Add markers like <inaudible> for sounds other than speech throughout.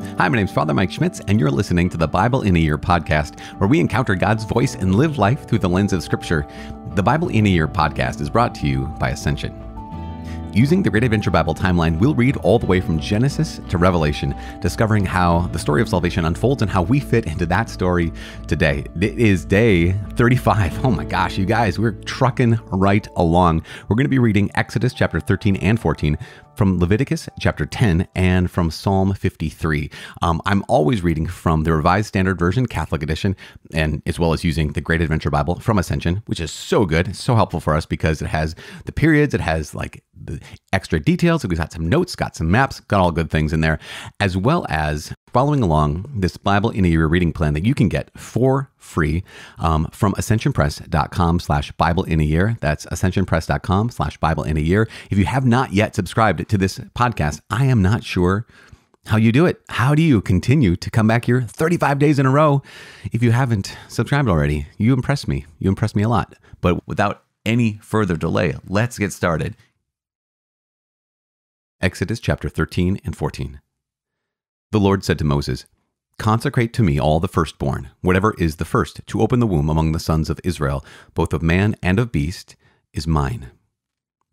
Hi, my name's Father Mike Schmitz, and you're listening to the Bible in a Year podcast, where we encounter God's voice and live life through the lens of Scripture. The Bible in a Year podcast is brought to you by Ascension. Using the Great Adventure Bible timeline, we'll read all the way from Genesis to Revelation, discovering how the story of salvation unfolds and how we fit into that story today. It is day 35. Oh my gosh, you guys, we're trucking right along. We're going to be reading Exodus chapter 13 and 14, from Leviticus chapter 10 and from Psalm 53. Um, I'm always reading from the Revised Standard Version, Catholic edition, and as well as using the Great Adventure Bible from Ascension, which is so good, so helpful for us because it has the periods, it has like the extra details. We've got some notes, got some maps, got all good things in there, as well as following along this Bible in a Year reading plan that you can get for free um, from ascensionpress.com slash Bible in a year. That's ascensionpress.com slash Bible in a year. If you have not yet subscribed to this podcast, I am not sure how you do it. How do you continue to come back here 35 days in a row? If you haven't subscribed already, you impress me. You impress me a lot. But without any further delay, let's get started. Exodus chapter 13 and 14. The Lord said to Moses, Consecrate to me all the firstborn, whatever is the first to open the womb among the sons of Israel, both of man and of beast, is mine.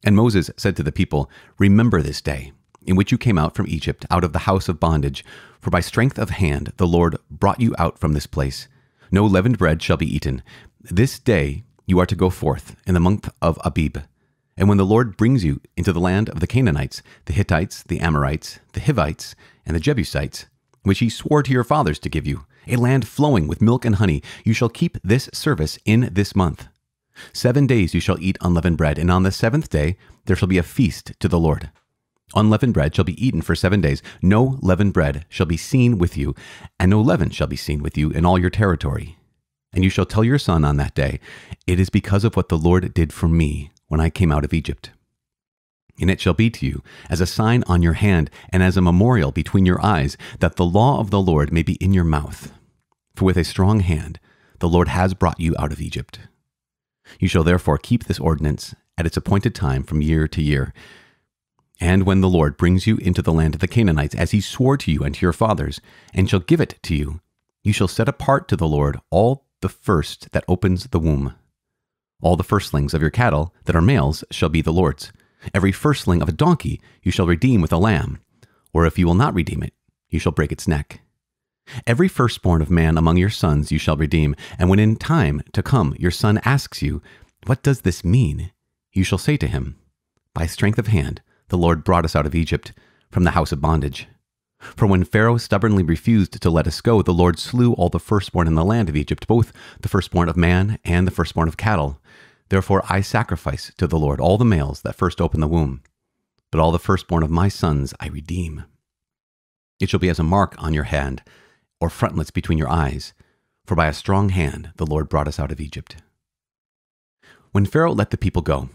And Moses said to the people, Remember this day, in which you came out from Egypt, out of the house of bondage, for by strength of hand the Lord brought you out from this place. No leavened bread shall be eaten. This day you are to go forth in the month of Abib. And when the Lord brings you into the land of the Canaanites, the Hittites, the Amorites, the Hivites, and the Jebusites, which he swore to your fathers to give you, a land flowing with milk and honey. You shall keep this service in this month. Seven days you shall eat unleavened bread, and on the seventh day there shall be a feast to the Lord. Unleavened bread shall be eaten for seven days. No leavened bread shall be seen with you, and no leaven shall be seen with you in all your territory. And you shall tell your son on that day, It is because of what the Lord did for me when I came out of Egypt. And it shall be to you as a sign on your hand and as a memorial between your eyes, that the law of the Lord may be in your mouth. For with a strong hand the Lord has brought you out of Egypt. You shall therefore keep this ordinance at its appointed time from year to year. And when the Lord brings you into the land of the Canaanites, as he swore to you and to your fathers, and shall give it to you, you shall set apart to the Lord all the first that opens the womb. All the firstlings of your cattle that are males shall be the Lord's. Every firstling of a donkey you shall redeem with a lamb, or if you will not redeem it, you shall break its neck. Every firstborn of man among your sons you shall redeem, and when in time to come your son asks you, What does this mean? you shall say to him, By strength of hand the Lord brought us out of Egypt, from the house of bondage. For when Pharaoh stubbornly refused to let us go, the Lord slew all the firstborn in the land of Egypt, both the firstborn of man and the firstborn of cattle. Therefore I sacrifice to the Lord all the males that first open the womb, but all the firstborn of my sons I redeem. It shall be as a mark on your hand, or frontlets between your eyes, for by a strong hand the Lord brought us out of Egypt. When Pharaoh let the people go,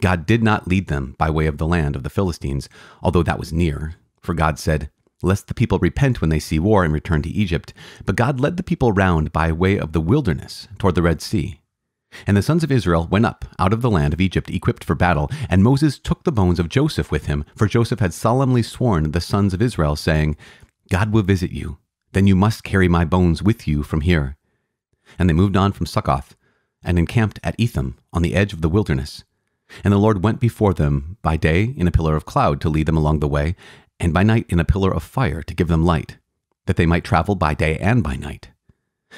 God did not lead them by way of the land of the Philistines, although that was near, for God said, Lest the people repent when they see war and return to Egypt. But God led the people round by way of the wilderness toward the Red Sea. And the sons of Israel went up out of the land of Egypt equipped for battle, and Moses took the bones of Joseph with him, for Joseph had solemnly sworn the sons of Israel, saying, God will visit you, then you must carry my bones with you from here. And they moved on from Succoth, and encamped at Etham on the edge of the wilderness. And the Lord went before them by day in a pillar of cloud to lead them along the way, and by night in a pillar of fire to give them light, that they might travel by day and by night.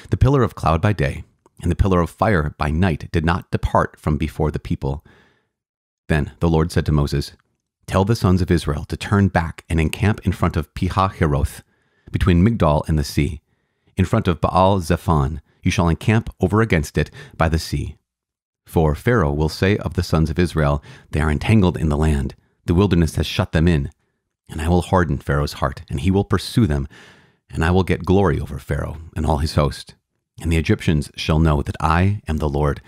The pillar of cloud by day, and the pillar of fire by night did not depart from before the people. Then the Lord said to Moses, Tell the sons of Israel to turn back and encamp in front of Pihahiroth, between Migdol and the sea. In front of Baal Zephon, you shall encamp over against it by the sea. For Pharaoh will say of the sons of Israel, They are entangled in the land, the wilderness has shut them in. And I will harden Pharaoh's heart, and he will pursue them, and I will get glory over Pharaoh and all his host and the Egyptians shall know that I am the Lord.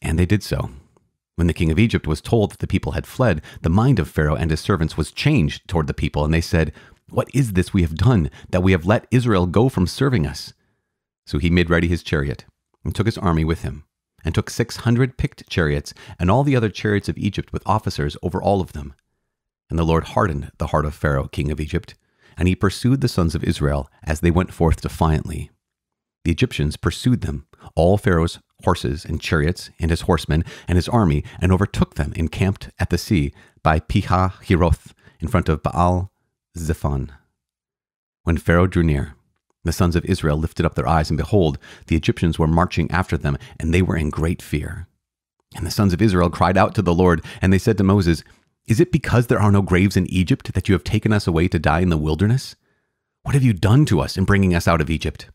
And they did so. When the king of Egypt was told that the people had fled, the mind of Pharaoh and his servants was changed toward the people, and they said, What is this we have done, that we have let Israel go from serving us? So he made ready his chariot, and took his army with him, and took six hundred picked chariots, and all the other chariots of Egypt with officers over all of them. And the Lord hardened the heart of Pharaoh, king of Egypt, and he pursued the sons of Israel as they went forth defiantly. The Egyptians pursued them, all Pharaoh's horses and chariots, and his horsemen, and his army, and overtook them encamped at the sea by Piha Hiroth, in front of Baal Zephon. When Pharaoh drew near, the sons of Israel lifted up their eyes, and behold, the Egyptians were marching after them, and they were in great fear. And the sons of Israel cried out to the Lord, and they said to Moses, Is it because there are no graves in Egypt that you have taken us away to die in the wilderness? What have you done to us in bringing us out of Egypt?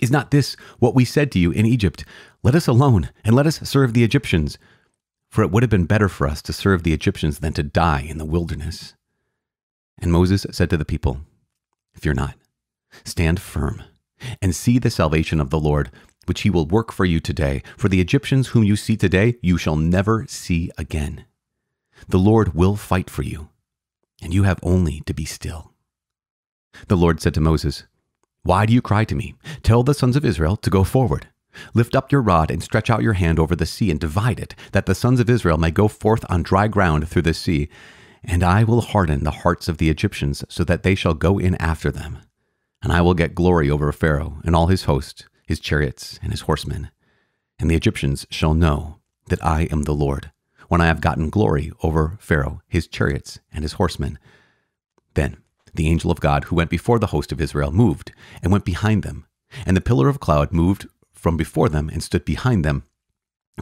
Is not this what we said to you in Egypt? Let us alone, and let us serve the Egyptians. For it would have been better for us to serve the Egyptians than to die in the wilderness. And Moses said to the people, Fear not Stand firm and see the salvation of the Lord, which he will work for you today. For the Egyptians whom you see today, you shall never see again. The Lord will fight for you, and you have only to be still. The Lord said to Moses, Why do you cry to me? Tell the sons of Israel to go forward. Lift up your rod and stretch out your hand over the sea and divide it, that the sons of Israel may go forth on dry ground through the sea. And I will harden the hearts of the Egyptians, so that they shall go in after them and I will get glory over Pharaoh and all his host, his chariots, and his horsemen. And the Egyptians shall know that I am the Lord, when I have gotten glory over Pharaoh, his chariots, and his horsemen. Then the angel of God who went before the host of Israel moved and went behind them, and the pillar of cloud moved from before them and stood behind them,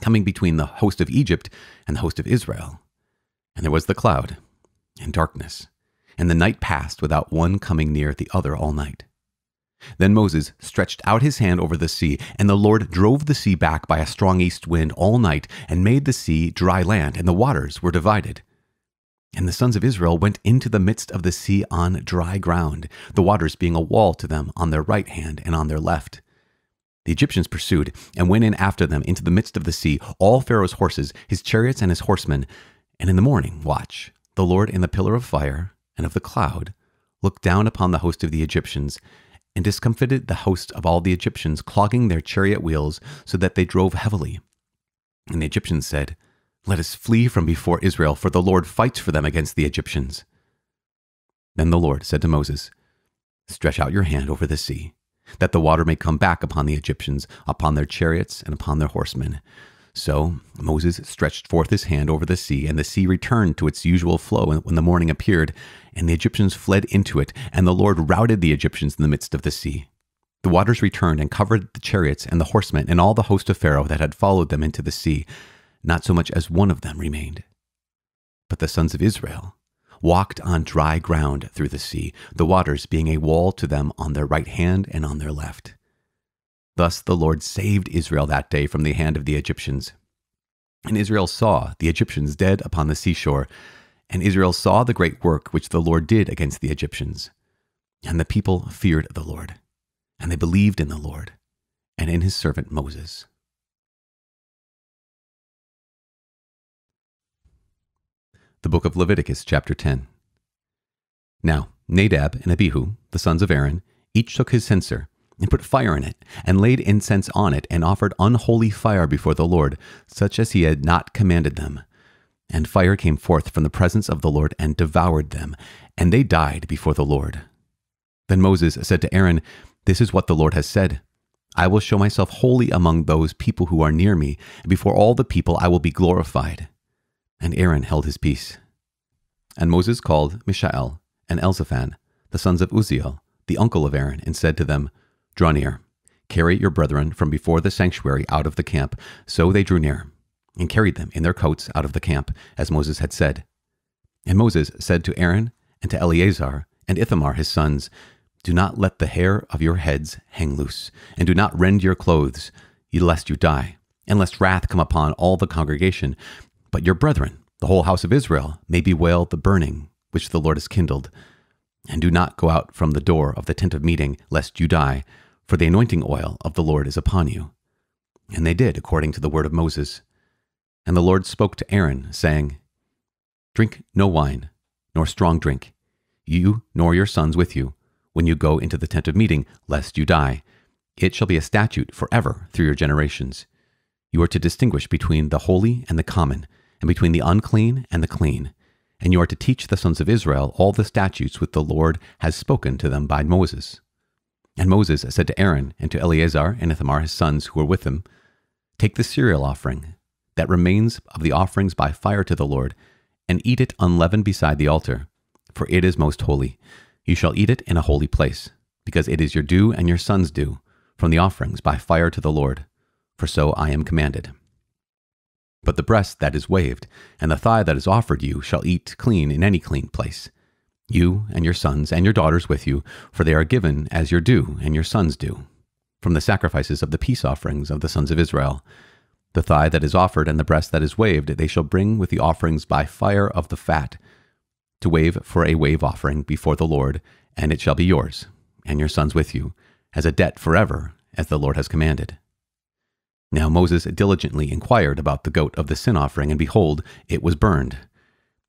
coming between the host of Egypt and the host of Israel. And there was the cloud and darkness and the night passed without one coming near the other all night. Then Moses stretched out his hand over the sea, and the Lord drove the sea back by a strong east wind all night, and made the sea dry land, and the waters were divided. And the sons of Israel went into the midst of the sea on dry ground, the waters being a wall to them on their right hand and on their left. The Egyptians pursued and went in after them into the midst of the sea, all Pharaoh's horses, his chariots, and his horsemen. And in the morning watch, the Lord in the pillar of fire and of the cloud looked down upon the host of the Egyptians and discomfited the host of all the Egyptians, clogging their chariot wheels so that they drove heavily. And the Egyptians said, Let us flee from before Israel, for the Lord fights for them against the Egyptians. Then the Lord said to Moses, Stretch out your hand over the sea, that the water may come back upon the Egyptians, upon their chariots, and upon their horsemen. So Moses stretched forth his hand over the sea, and the sea returned to its usual flow when the morning appeared, and the Egyptians fled into it, and the Lord routed the Egyptians in the midst of the sea. The waters returned and covered the chariots and the horsemen and all the host of Pharaoh that had followed them into the sea. Not so much as one of them remained. But the sons of Israel walked on dry ground through the sea, the waters being a wall to them on their right hand and on their left. Thus the Lord saved Israel that day from the hand of the Egyptians. And Israel saw the Egyptians dead upon the seashore, and Israel saw the great work which the Lord did against the Egyptians. And the people feared the Lord, and they believed in the Lord and in his servant Moses. The book of Leviticus, chapter 10. Now, Nadab and Abihu, the sons of Aaron, each took his censer and put fire in it, and laid incense on it, and offered unholy fire before the Lord, such as he had not commanded them. And fire came forth from the presence of the Lord and devoured them, and they died before the Lord. Then Moses said to Aaron, This is what the Lord has said. I will show myself holy among those people who are near me, and before all the people I will be glorified. And Aaron held his peace. And Moses called Mishael and Elzaphan, the sons of Uzziel, the uncle of Aaron, and said to them, Draw near. Carry your brethren from before the sanctuary out of the camp. So they drew near, and carried them in their coats out of the camp, as Moses had said. And Moses said to Aaron and to Eleazar and Ithamar his sons, Do not let the hair of your heads hang loose, and do not rend your clothes, lest you die, and lest wrath come upon all the congregation. But your brethren, the whole house of Israel, may bewail the burning which the Lord has kindled. And do not go out from the door of the tent of meeting, lest you die for the anointing oil of the Lord is upon you. And they did according to the word of Moses. And the Lord spoke to Aaron, saying, Drink no wine, nor strong drink, you nor your sons with you, when you go into the tent of meeting, lest you die. It shall be a statute forever through your generations. You are to distinguish between the holy and the common, and between the unclean and the clean. And you are to teach the sons of Israel all the statutes which the Lord has spoken to them by Moses. And Moses said to Aaron and to Eleazar and Ithamar his sons who were with him, Take the cereal offering that remains of the offerings by fire to the Lord, and eat it unleavened beside the altar, for it is most holy. You shall eat it in a holy place, because it is your due and your son's due from the offerings by fire to the Lord, for so I am commanded. But the breast that is waved, and the thigh that is offered you, shall eat clean in any clean place. You and your sons and your daughters with you, for they are given as your due and your sons' due, from the sacrifices of the peace offerings of the sons of Israel. The thigh that is offered and the breast that is waved, they shall bring with the offerings by fire of the fat, to wave for a wave offering before the Lord, and it shall be yours, and your sons with you, as a debt forever, as the Lord has commanded. Now Moses diligently inquired about the goat of the sin offering, and behold, it was burned.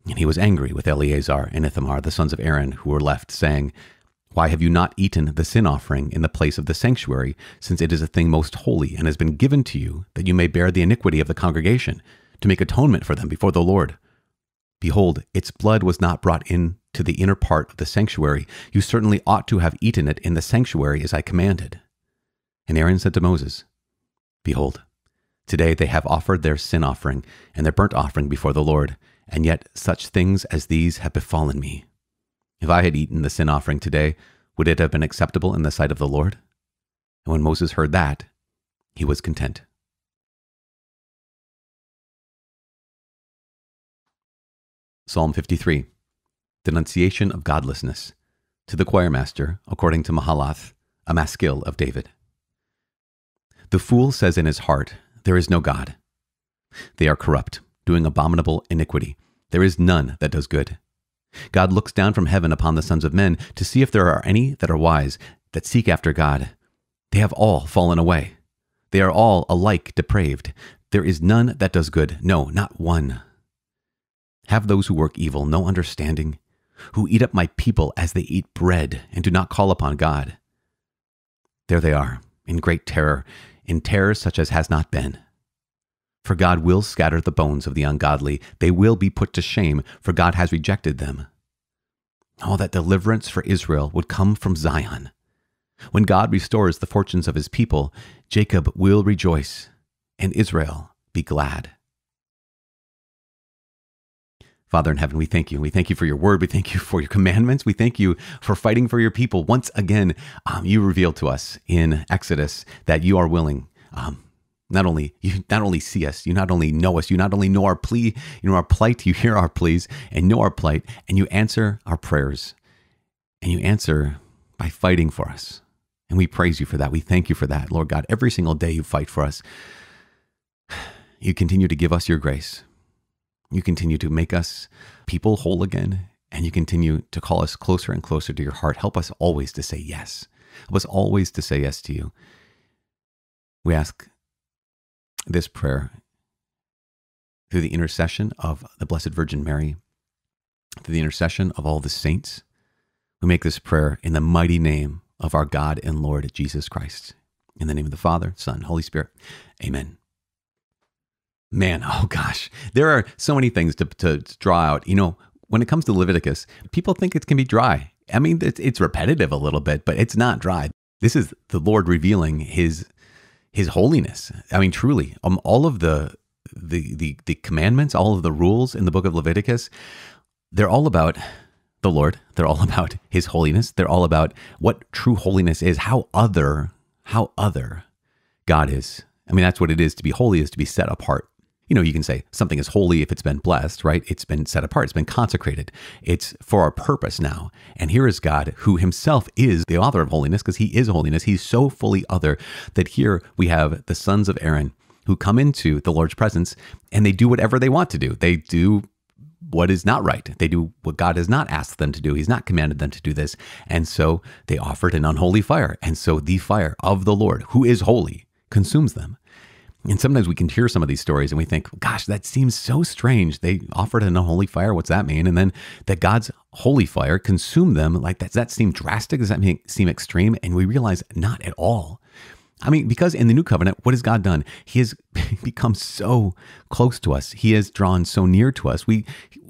And he was angry with Eleazar and Ithamar, the sons of Aaron, who were left, saying, Why have you not eaten the sin offering in the place of the sanctuary, since it is a thing most holy, and has been given to you, that you may bear the iniquity of the congregation, to make atonement for them before the Lord? Behold, its blood was not brought in to the inner part of the sanctuary. You certainly ought to have eaten it in the sanctuary as I commanded. And Aaron said to Moses, Behold, today they have offered their sin offering and their burnt offering before the Lord, and yet such things as these have befallen me. If I had eaten the sin offering today, would it have been acceptable in the sight of the Lord? And when Moses heard that, he was content. Psalm 53 Denunciation of Godlessness to the choirmaster, according to Mahalath, a maskil of David. The fool says in his heart, There is no God. They are corrupt, doing abominable iniquity. There is none that does good. God looks down from heaven upon the sons of men to see if there are any that are wise, that seek after God. They have all fallen away. They are all alike depraved. There is none that does good, no, not one. Have those who work evil no understanding, who eat up my people as they eat bread and do not call upon God? There they are, in great terror, in terror such as has not been. For God will scatter the bones of the ungodly. They will be put to shame, for God has rejected them. Oh, that deliverance for Israel would come from Zion. When God restores the fortunes of his people, Jacob will rejoice, and Israel be glad. Father in heaven, we thank you. We thank you for your word. We thank you for your commandments. We thank you for fighting for your people. Once again, um, you revealed to us in Exodus that you are willing. Um, not only you not only see us, you not only know us, you not only know our plea, you know our plight, you hear our pleas and know our plight, and you answer our prayers. And you answer by fighting for us. And we praise you for that. We thank you for that. Lord God, every single day you fight for us. <sighs> You continue to give us your grace. You continue to make us people whole again, and you continue to call us closer and closer to your heart. Help us always to say yes. Help us always to say yes to you. We ask this prayer through the intercession of the Blessed Virgin Mary, through the intercession of all the saints. We make this prayer in the mighty name of our God and Lord Jesus Christ. In the name of the Father, Son, Holy Spirit. Amen. Man, oh gosh, there are so many things to, to, draw out. You know, when it comes to Leviticus, people think it can be dry. I mean, it's, it's repetitive a little bit, but it's not dry. This is the Lord revealing His His holiness. I mean, truly, um, all of the the the the commandments, all of the rules in the book of Leviticus, they're all about the Lord. They're all <laughs> about His holiness. They're all about what true holiness is, how other, how other God is. I mean, that's what it is to be holy, is to be set apart you know, you can say something is holy if it's been blessed, right? It's been set apart, it's been consecrated. It's for our purpose now. And here is God who himself is the author of holiness because he is holiness. He's so fully other that here we have the sons of Aaron who come into the Lord's presence and they do whatever they want to do. They do what is not right. They do what God has not asked them to do. He's not commanded them to do this. And so they offered an unholy fire. And so the fire of the Lord, who is holy, consumes them. And sometimes we can hear some of these stories and we think, gosh, that seems so strange. They offered an unholy fire. What's that mean? And then that God's holy fire consumed them. Like, does that seem drastic? Does that mean, seem extreme? And we realize not at all. I mean, because in the new covenant, what has God done? He has <laughs> become so close to us. He has drawn so near to us. We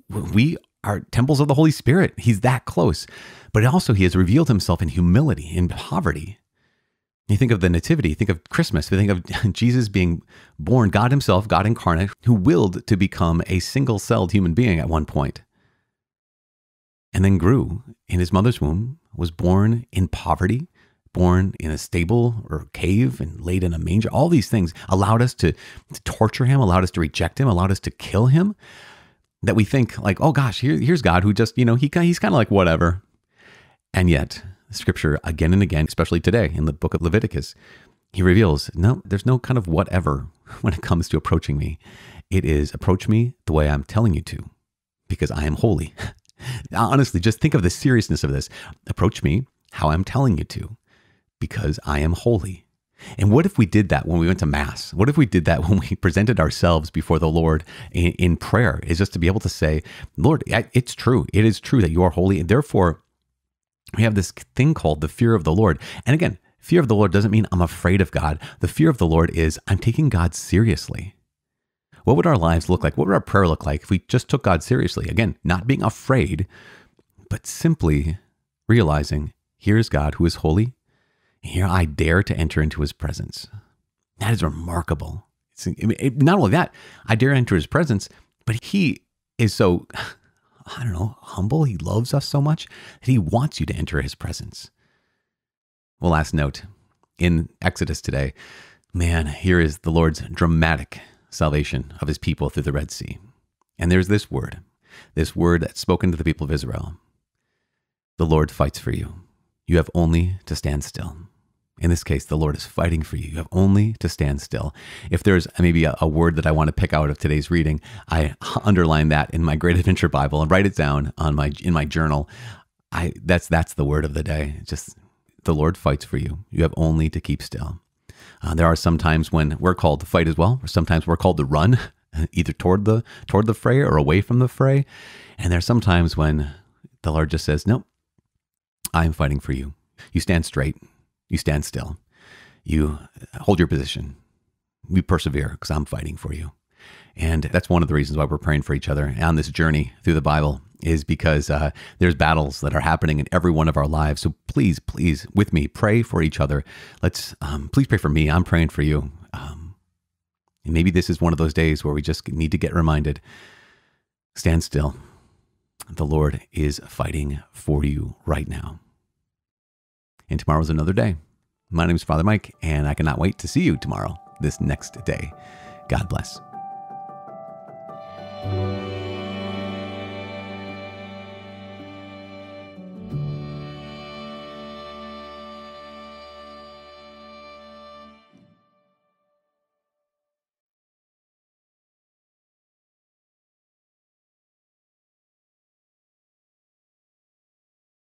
we are temples of the Holy Spirit. He's that close. But also, he has revealed himself in humility, in poverty. You think of the Nativity, think of Christmas, you think of <laughs> Jesus being born, God Himself, God incarnate, who willed to become a single celled human being at one point, and then grew in his mother's womb, was born in poverty, born in a stable or cave and laid in a manger. All these things allowed us to, to torture him, allowed us to reject him, allowed us to kill him. That we think, like, oh gosh, here, here's God who just, you know, he, he's kind of like whatever. And yet, scripture again and again, especially today in the book of Leviticus, he reveals no, there's no kind of whatever <laughs> when it comes to approaching me. It is approach me the way I'm telling you to, because I am holy. <laughs> Honestly, just think of the seriousness of this. Approach me how I'm telling you to, because I am holy. And what if we did that when we went to Mass? What if we did that <laughs> when we presented ourselves before the Lord in, in prayer? Is just to be able to say, Lord, it's true. It is true that you are holy. And therefore, we have this thing called the fear of the Lord. And again, fear of the Lord doesn't mean I'm afraid of God. The fear of the Lord is I'm taking God seriously. What would our lives look like? What would our prayer look like if we just took God seriously? Again, not being afraid, but simply realizing here's God who is holy. Here I dare to enter into his presence. That is remarkable. It, not only that, I dare enter his presence, but he is so I don't know, humble. He loves us so much that he wants you to enter his presence. Well, last note in Exodus today, man, here is the Lord's dramatic salvation of his people through the Red Sea. And there's this word, this word that's spoken to the people of Israel. The Lord fights for you. You have only to stand still. In this case, the Lord is fighting for you. You have only to stand still. If there's maybe a, a, word that I want to pick out of today's reading, I <laughs> underline that in my Great Adventure Bible and write it down on my in my journal. I that's that's the word of the day. Just the Lord fights for you. You have only to keep still. Uh, there are some times when we're called to fight as well, or sometimes we're called to run, <laughs> either toward the toward the fray or away from the fray. And there's some times when the Lord just says, "Nope, I am fighting for you. You stand straight." You stand still. You hold your position. We persevere because I'm fighting for you. And that's one of the reasons why we're praying for each other on this journey through the Bible is because uh, there's battles that are happening in every one of our lives. So please, please, with me, pray for each other. Let's um, please pray for me. I'm praying for you. Um, and maybe this is one of those days where we just need to get reminded stand still. The Lord is fighting for you right now and tomorrow's another day. My name is Father Mike, and I cannot wait to see you tomorrow, this next day. God bless.